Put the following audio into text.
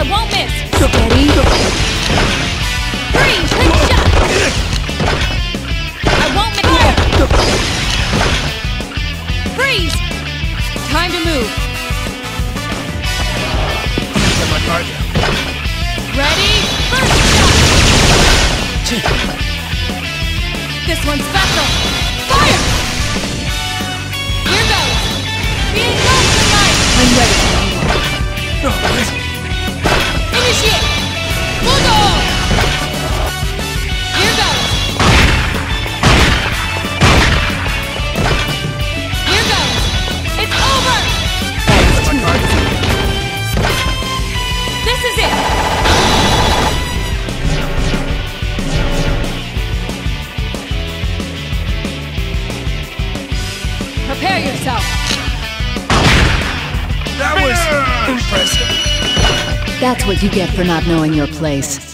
I won't miss. Superido. Three, quick shot. I won't miss. Freeze. Time to move. my guard Ready? First shot. this one's special. Prepare yourself. That was impressive. That's what you get for not knowing your place.